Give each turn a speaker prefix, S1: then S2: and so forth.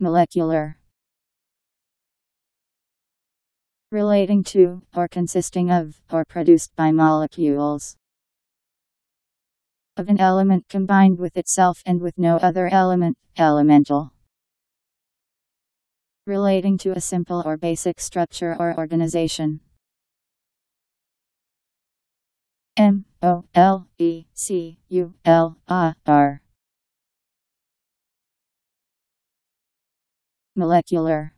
S1: Molecular Relating to, or consisting of, or produced by molecules of an element combined with itself and with no other element, elemental. Relating to a simple or basic structure or organization. M O L E C U L A R Molecular